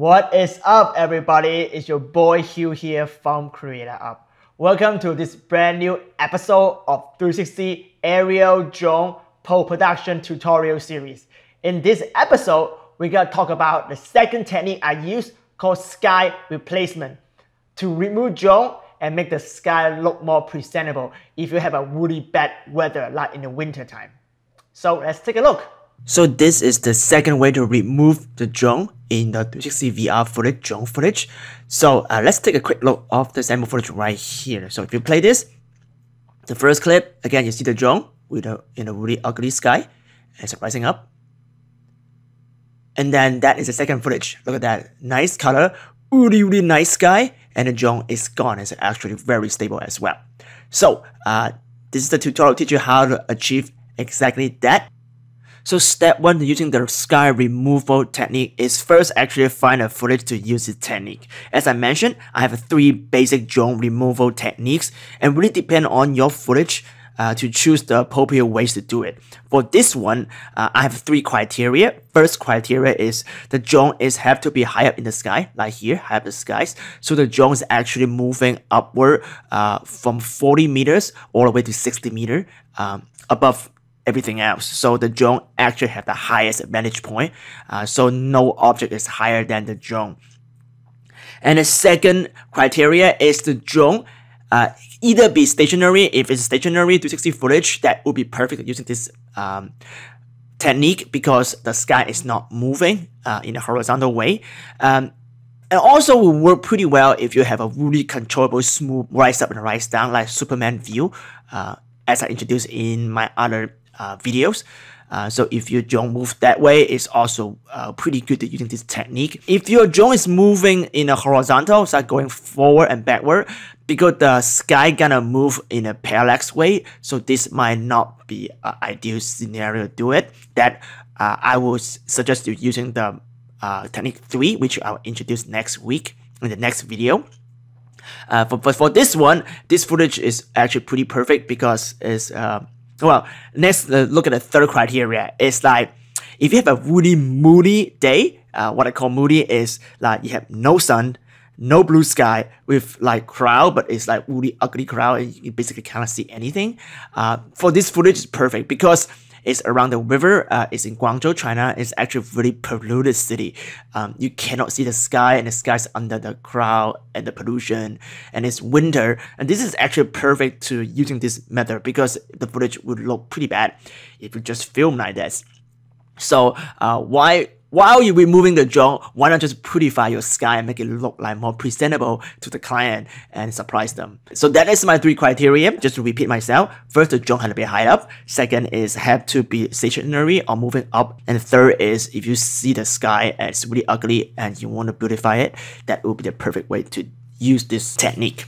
What is up, everybody? It's your boy Hugh here from Creator Up. Welcome to this brand new episode of 360 Aerial Drone Post-Production Tutorial Series. In this episode, we're gonna talk about the second technique I use called sky replacement to remove drone and make the sky look more presentable if you have a really bad weather like in the winter time. So let's take a look. So this is the second way to remove the drone in the 360 VR footage, drone footage. So uh, let's take a quick look of the sample footage right here. So if you play this, the first clip, again, you see the drone with a, in a really ugly sky and it's rising up. And then that is the second footage. Look at that, nice color, really, really nice sky, and the drone is gone. It's actually very stable as well. So uh, this is the tutorial to teach you how to achieve exactly that. So step one using the sky removal technique is first actually find a footage to use this technique. As I mentioned, I have three basic drone removal techniques and really depend on your footage uh, to choose the appropriate ways to do it. For this one, uh, I have three criteria. First criteria is the drone is have to be high up in the sky, like here, high up the skies. So the drone is actually moving upward uh, from 40 meters all the way to 60 meter um, above everything else. So the drone actually have the highest vantage point. Uh, so no object is higher than the drone. And the second criteria is the drone uh, either be stationary. If it's stationary 360 footage, that would be perfect using this um, technique because the sky is not moving uh, in a horizontal way. Um, and also will work pretty well if you have a really controllable, smooth rise up and rise down like Superman view, uh, as I introduced in my other videos. Uh, so if your drone moves that way, it's also uh, pretty good at using this technique. If your drone is moving in a horizontal, so going forward and backward, because the sky gonna move in a parallax way, so this might not be an ideal scenario to do it. That uh, I would suggest you using the uh, technique 3, which I'll introduce next week in the next video. Uh, for, but for this one, this footage is actually pretty perfect because it's uh, well, let's uh, look at the third criteria. It's like if you have a really moody day, uh, what I call moody is like you have no sun, no blue sky with like cloud, but it's like really ugly cloud and you basically cannot see anything. Uh, for this footage, it's perfect because it's around the river. Uh, it's in Guangzhou, China. It's actually a really polluted city. Um, you cannot see the sky, and the sky's under the cloud and the pollution. And it's winter, and this is actually perfect to using this method because the footage would look pretty bad if you just film like this. So uh, why while you're removing the drone, why not just purify your sky and make it look like more presentable to the client and surprise them? So that is my three criteria. Just to repeat myself. First, the drone has to be high up. Second is have to be stationary or moving up. And third is if you see the sky as really ugly and you want to beautify it, that would be the perfect way to use this technique.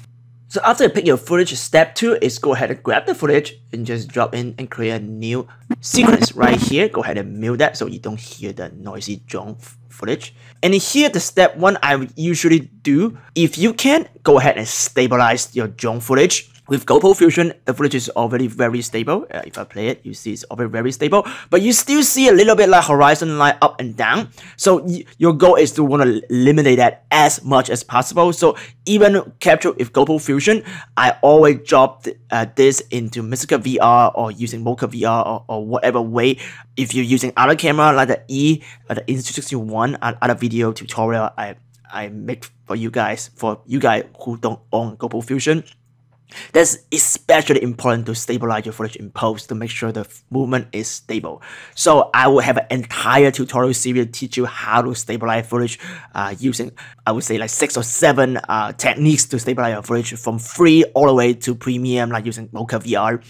So after you pick your footage, step two is go ahead and grab the footage and just drop in and create a new sequence right here. Go ahead and mute that so you don't hear the noisy drone footage. And here the step one I would usually do, if you can, go ahead and stabilize your drone footage with GoPro Fusion, the footage is already very stable. Uh, if I play it, you see it's already very stable. But you still see a little bit like horizon line up and down. So your goal is to want to eliminate that as much as possible. So even capture with GoPro Fusion, I always drop uh, this into Mistika VR or using Mocha VR or, or whatever way. If you're using other camera like the E or the Insta360 other video tutorial I I make for you guys, for you guys who don't own GoPro Fusion. That's especially important to stabilize your footage in post to make sure the movement is stable. So I will have an entire tutorial series to teach you how to stabilize footage uh, using, I would say like six or seven uh, techniques to stabilize your footage from free all the way to premium like using Mocha VR.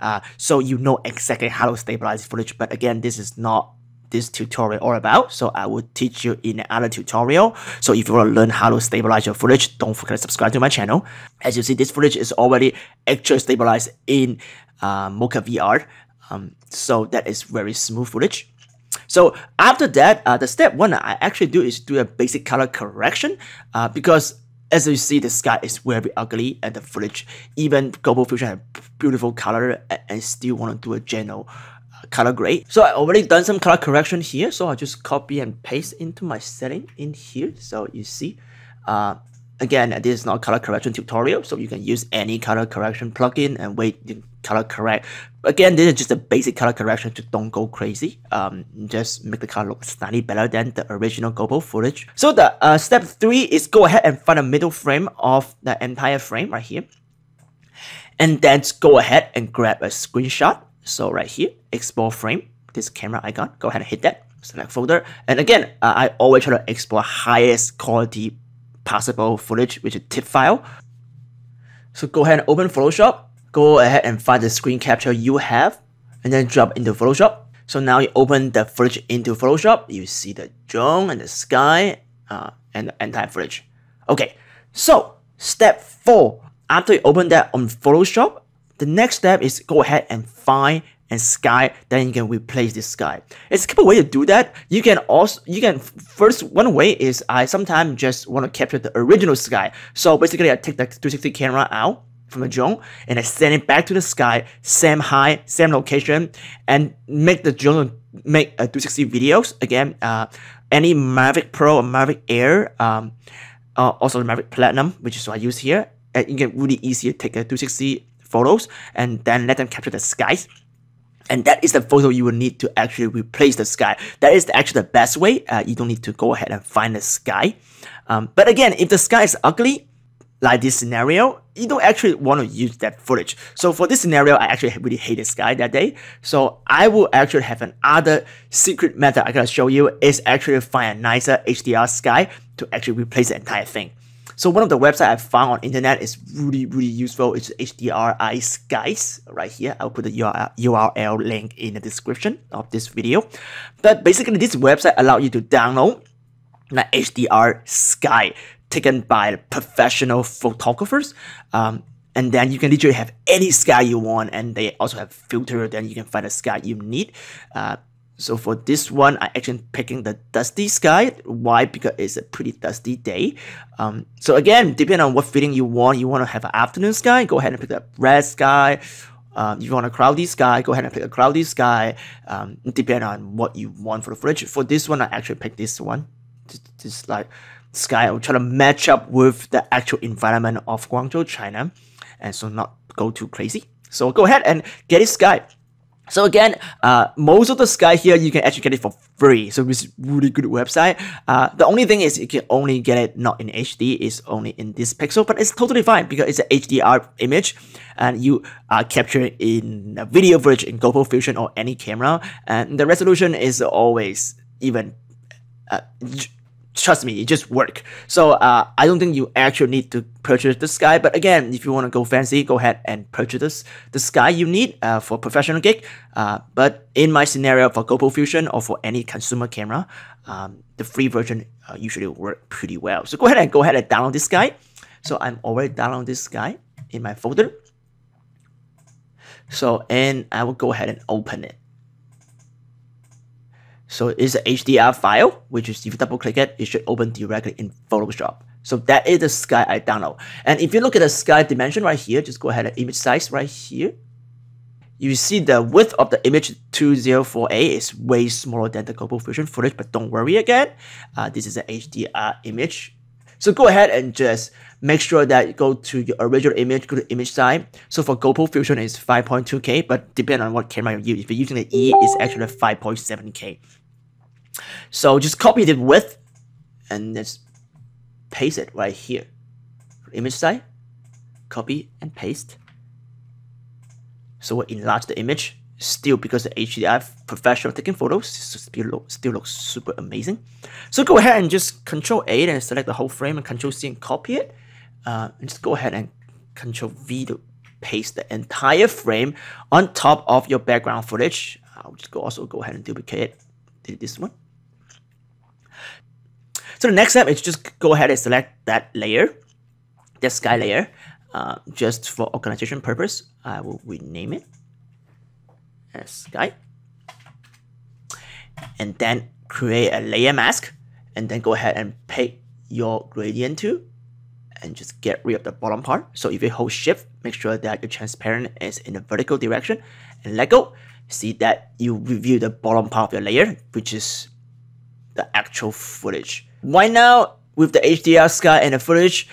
Uh, so you know exactly how to stabilize footage. But again, this is not this tutorial all about. So I will teach you in another tutorial. So if you want to learn how to stabilize your footage, don't forget to subscribe to my channel. As you see, this footage is already actually stabilized in uh, Mocha VR. Um, so that is very smooth footage. So after that, uh, the step one I actually do is do a basic color correction uh, because as you see, the sky is very ugly and the footage, even GoPro Fusion has beautiful color and still want to do a general color grade. So I already done some color correction here. So I just copy and paste into my setting in here. So you see, uh, again, this is not color correction tutorial. So you can use any color correction plugin and wait to color correct. Again, this is just a basic color correction to don't go crazy. Um, just make the color look slightly better than the original GoPro footage. So the uh, step three is go ahead and find a middle frame of the entire frame right here. And then go ahead and grab a screenshot so right here, export frame, this camera icon, go ahead and hit that, select folder. And again, uh, I always try to export highest quality possible footage, which is TIFF file. So go ahead and open Photoshop, go ahead and find the screen capture you have, and then drop into Photoshop. So now you open the footage into Photoshop, you see the drone and the sky uh, and the entire footage. Okay, so step four, after you open that on Photoshop, the next step is go ahead and find and sky, then you can replace this sky. It's a couple way to do that. You can also, you can, first, one way is I sometimes just want to capture the original sky. So basically I take the 360 camera out from the drone and I send it back to the sky, same height, same location, and make the drone make a 360 videos. Again, uh, any Mavic Pro or Mavic Air, um, uh, also the Mavic Platinum, which is what I use here, and you can really easy to take a 360 photos and then let them capture the skies. And that is the photo you will need to actually replace the sky. That is actually the best way. Uh, you don't need to go ahead and find the sky. Um, but again, if the sky is ugly, like this scenario, you don't actually want to use that footage. So for this scenario, I actually really hate the sky that day. So I will actually have another secret method I gotta show you is actually find a nicer HDR sky to actually replace the entire thing. So one of the website I found on internet is really, really useful. It's HDRI Skies right here. I'll put the URL link in the description of this video. But basically this website allows you to download the HDR sky taken by professional photographers. Um, and then you can literally have any sky you want and they also have filter then you can find the sky you need uh, so for this one, I actually picking the dusty sky. Why? Because it's a pretty dusty day. Um, so again, depending on what feeling you want, you want to have an afternoon sky, go ahead and pick the red sky. Um, if you want a cloudy sky, go ahead and pick a cloudy sky. Um, depending on what you want for the footage. For this one, I actually picked this one. Just like sky, I'll try to match up with the actual environment of Guangzhou, China, and so not go too crazy. So go ahead and get this sky. So again, uh, most of the sky here you can actually get it for free. So it's really good website. Uh, the only thing is you can only get it not in HD. It's only in this pixel, but it's totally fine because it's an HDR image, and you are capturing in a video footage in GoPro Fusion or any camera, and the resolution is always even. Uh, trust me, it just work. So uh, I don't think you actually need to purchase this guy. But again, if you want to go fancy, go ahead and purchase the guy you need uh, for professional gig. Uh, but in my scenario for GoPro Fusion or for any consumer camera, um, the free version uh, usually work pretty well. So go ahead and go ahead and download this guy. So I'm already downloading this guy in my folder. So and I will go ahead and open it. So it's an HDR file, which is if you double click it, it should open directly in Photoshop. So that is the sky I download. And if you look at the sky dimension right here, just go ahead and image size right here. You see the width of the image 204A is way smaller than the GoPro Fusion footage, but don't worry again. Uh, this is an HDR image. So go ahead and just make sure that you go to your original image, go to image size. So for GoPro Fusion, it's 5.2K, but depending on what camera you use, if you're using the E, it's actually 5.7K. So just copy the width and just paste it right here. Image size, copy and paste. So we'll enlarge the image. Still, because the HDR professional taking photos still, look, still looks super amazing. So go ahead and just Control A and select the whole frame and Control C and copy it. Uh, and just go ahead and Control V to paste the entire frame on top of your background footage. I'll just go also go ahead and duplicate. This one. So the next step is just go ahead and select that layer, that sky layer. Uh, just for organization purpose, I will rename it as sky. And then create a layer mask and then go ahead and pick your gradient tool and just get rid of the bottom part. So if you hold shift, make sure that your transparent is in the vertical direction and let go. see that you review the bottom part of your layer, which is the actual footage. Right now, with the HDR sky and the footage,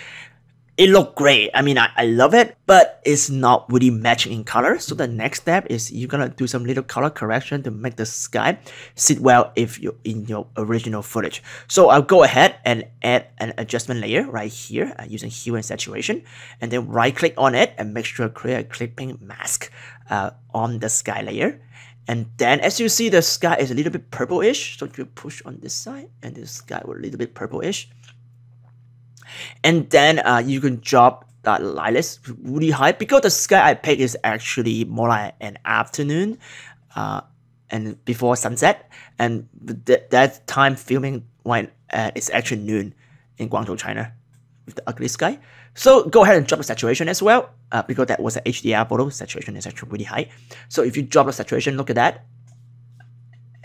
it looked great. I mean, I, I love it, but it's not really matching in color. So the next step is you're gonna do some little color correction to make the sky sit well if you're in your original footage. So I'll go ahead and add an adjustment layer right here uh, using hue and saturation, and then right click on it and make sure create a clipping mask uh, on the sky layer. And then as you see, the sky is a little bit purplish. So you push on this side and the sky will a little bit purplish. And then uh, you can drop that lightness really high because the sky I pick is actually more like an afternoon uh, and before sunset. And th that time filming when uh, it's actually noon in Guangzhou, China with the ugly sky. So go ahead and drop the saturation as well uh, because that was an HDR photo. Saturation is actually really high. So if you drop the saturation, look at that.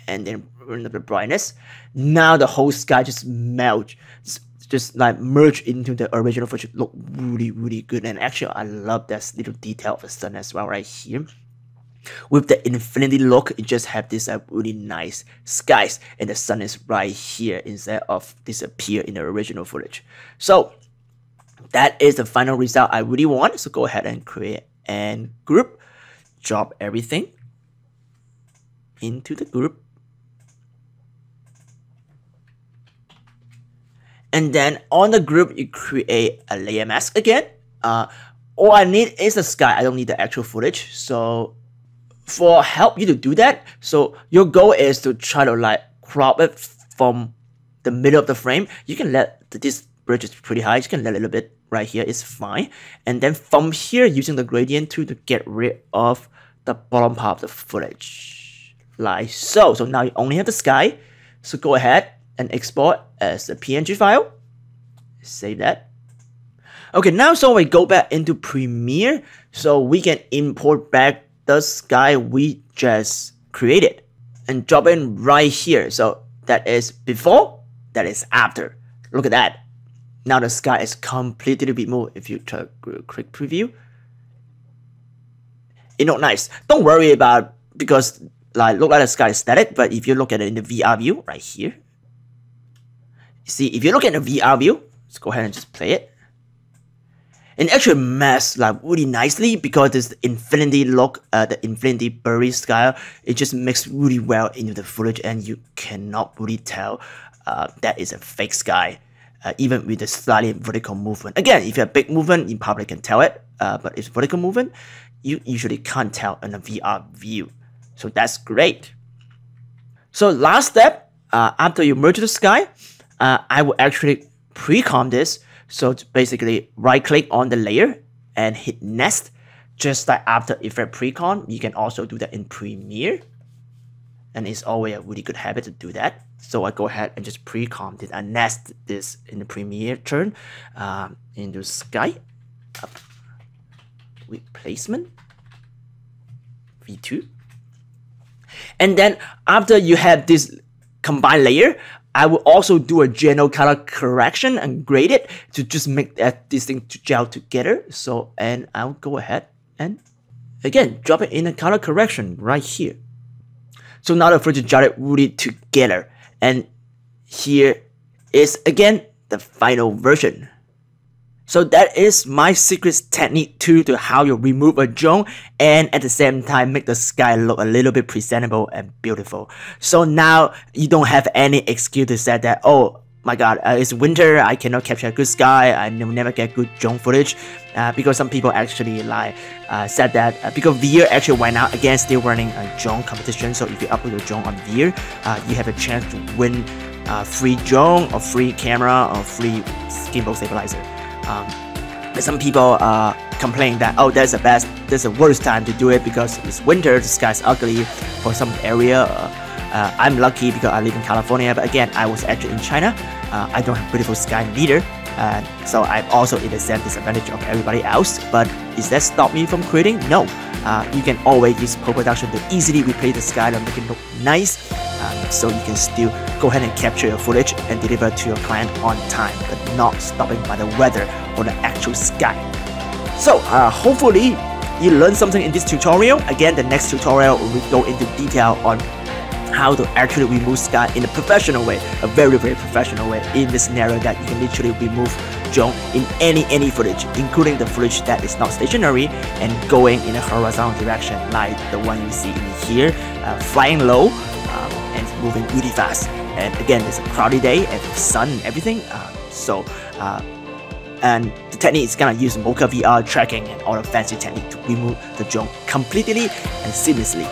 And then bring up the brightness. Now the whole sky just melt just like merge into the original footage look really really good and actually I love that little detail of the sun as well right here with the infinity look it just have this uh, really nice skies and the sun is right here instead of disappear in the original footage so that is the final result I really want so go ahead and create and group drop everything into the group And then on the group, you create a layer mask again. Uh, all I need is the sky. I don't need the actual footage. So for help you to do that, so your goal is to try to like crop it from the middle of the frame. You can let this bridge is pretty high. You can let a little bit right here. It's fine. And then from here, using the gradient tool to get rid of the bottom part of the footage. Like so. So now you only have the sky. So go ahead and export as a PNG file. Save that. Okay, now so we go back into Premiere so we can import back the sky we just created and drop in right here. So that is before, that is after. Look at that. Now the sky is completely removed. If you try quick preview, it look nice. Don't worry about because like look like the sky is static, but if you look at it in the VR view right here, see, if you look at the VR view, let's go ahead and just play it. It actually masks like really nicely because this infinity look, uh, the infinity blurry sky, it just mixes really well into the footage and you cannot really tell uh, that is a fake sky. Uh, even with a slightly vertical movement. Again, if you have big movement, you probably can tell it, uh, but if vertical movement, you usually can't tell in a VR view. So that's great. So last step, uh, after you merge the sky, uh, I will actually pre-comp this. So basically right click on the layer and hit nest. Just like After Effect pre-comp, you can also do that in Premiere. And it's always a really good habit to do that. So I go ahead and just pre-comp it. I nest this in the Premiere turn um, into Sky. Replacement. V2. And then after you have this combined layer, I will also do a general color correction and grade it to just make that this thing to gel together. So, and I'll go ahead and again, drop it in a color correction right here. So now the footage gel it really together. And here is again the final version. So that is my secret technique two to how you remove a drone and at the same time make the sky look a little bit presentable and beautiful. So now you don't have any excuse to say that, oh my god, uh, it's winter, I cannot capture a good sky, I will never get good drone footage. Uh, because some people actually like uh, said that uh, because Veer actually went out again still running a drone competition. So if you upload your drone on Veer, uh, you have a chance to win uh, free drone or free camera or free gimbal stabilizer. Um, some people uh, complain that oh that's the best that's the worst time to do it because it's winter the sky's ugly for some area uh, I'm lucky because I live in California but again I was actually in China uh, I don't have beautiful sky neither uh, so I'm also in the same disadvantage of everybody else but does that stop me from creating? No uh, you can always use post-production to easily replace the sky and make it look nice um, so you can still go ahead and capture your footage and deliver to your client on time, but not stopping by the weather or the actual sky. So uh, hopefully you learned something in this tutorial, again, the next tutorial will go into detail on how to actually remove sky in a professional way, a very very professional way in the scenario that you can literally remove drone in any any footage, including the footage that is not stationary and going in a horizontal direction like the one you see in here, uh, flying low um, and moving really fast. And again, it's a cloudy day and sun and everything, uh, so. Uh, and the technique is gonna use Mocha VR tracking and all the fancy technique to remove the drone completely and seamlessly.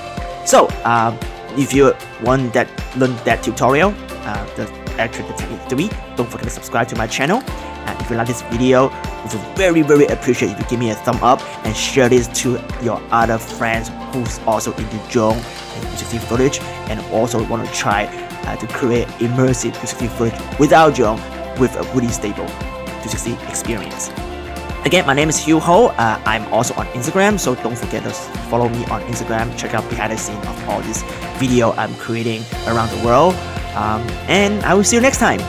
So, um, if you want that learn that tutorial, uh, the actually the technique 3, don't forget to subscribe to my channel. And if you like this video, we would very very appreciate if you give me a thumb up and share this to your other friends who's also into drone and 360 footage and also want to try uh, to create immersive 360 footage without drone with a really stable 360 experience. Again, my name is Hugh Hou. Uh, I'm also on Instagram, so don't forget to follow me on Instagram. Check out behind the scene of all this video I'm creating around the world. Um, and I will see you next time.